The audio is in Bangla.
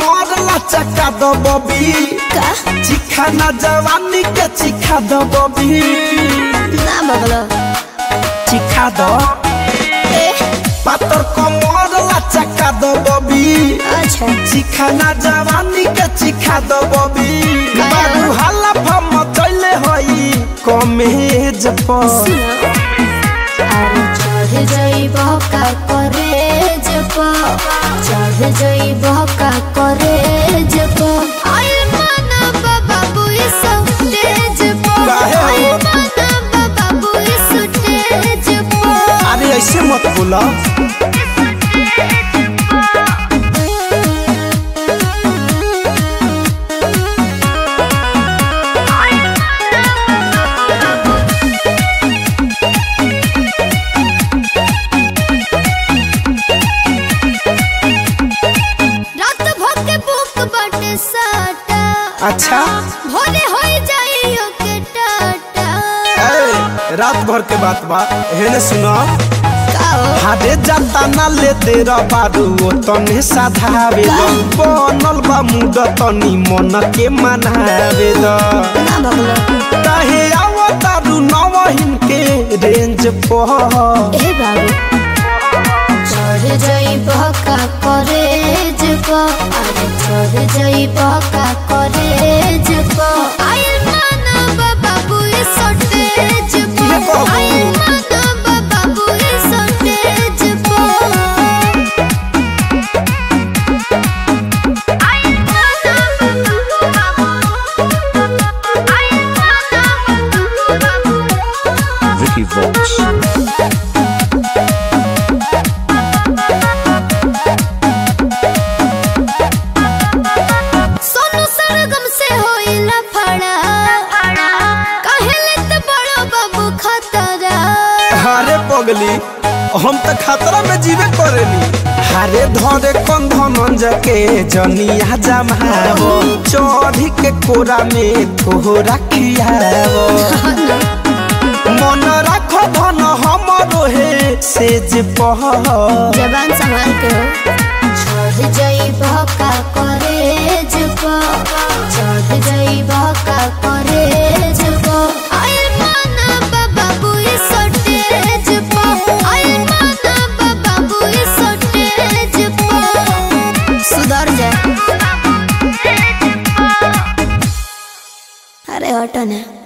মরলা চাকা দবি চিখানা জওয়ানি কে চিখা দবি না মগলো। চিখা দ। পাতর কমরলা চাকা দবি আচ্ছা। চিখানা জওয়ানি কে চিখা দবি বারু হালা ফম চলে হই কমেজ পর চড় যাইব কাকরে যাব? চড় যাইব बोला। अच्छा। भोरे हो जाइयो के टाटा। रात भर के बात बा हेने सुनो হারে যাতা নালে তের বারু তনে সাধাবে বনল বা মুড তনি মনকে মানাবে তাহে আওতারু নবহিনকে রেঞ্জ পহ हारे पगली हम त खतरा में जीवे करेली हारे धरे कंधन जके जनिया जमावो चढ़ी के कोरा में थोड़ा खियावो मन राखो धन हमरो हे सेज पह जबान संभाल के हो चढ़ එයාට නෑ.